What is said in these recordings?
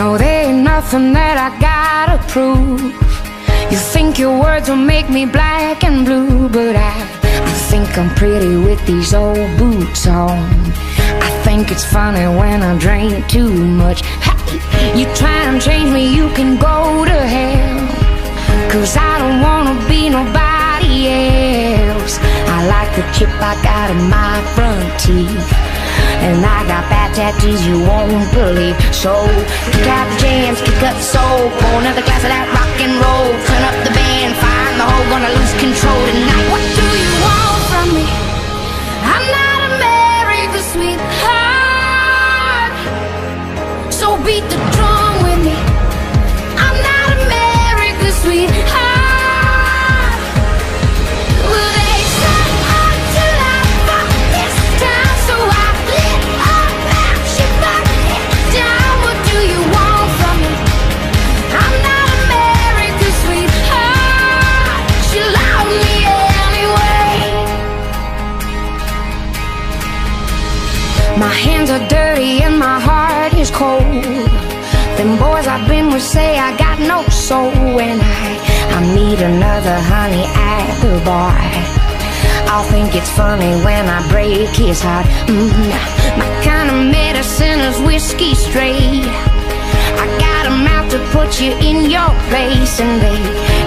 No, there ain't nothing that I gotta prove. You think your words will make me black and blue, but I, I think I'm pretty with these old boots on. I think it's funny when I drink too much. You try and change me, you can go to hell. Cause I don't wanna be nobody else. The chip I got in my front teeth. And I got bad tattoos you won't believe. So kick out the jams, kick up the soul. Pour another glass of that rock and roll. Turn up the band, find the hole Gonna lose control tonight. What do you want My hands are dirty and my heart is cold. Them boys I've been with say I got no soul when I I meet another honey at the bar. I'll think it's funny when I break his heart. mm -hmm. my kind of medicine is whiskey straight. I got a mouth to put you in your place, and they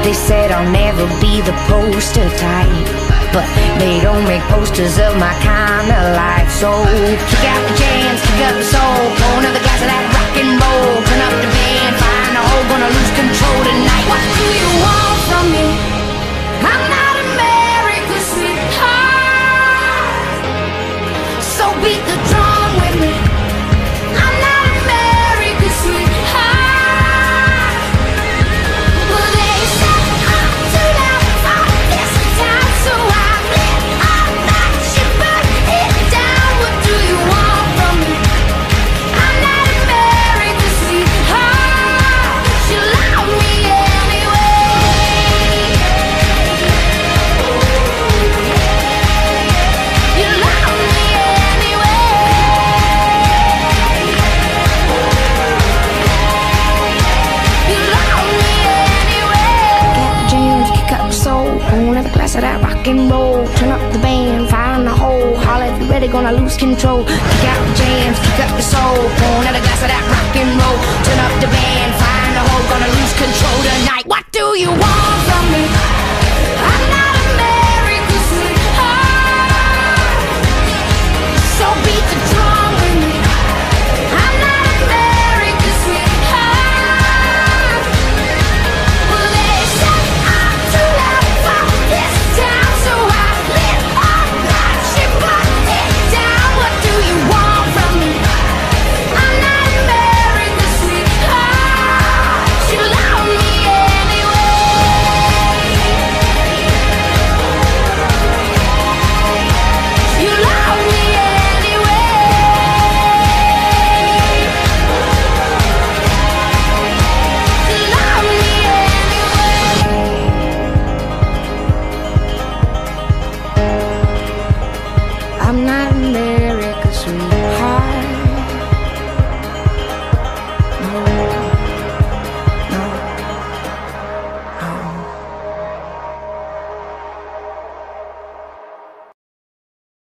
they said I'll never be the poster type. But they don't make posters of my kind of life. So kick out the jams, kick up the soul, pour another glass of that rock and roll, turn up the band, up the soul. Pour another glass of that rock and roll. Turn up the band, find the hole. Holla if you're ready, gonna lose control. Kick out the jams, kick up the soul. Pour another glass of that rock and roll. Turn up the band, find the hole. Gonna carne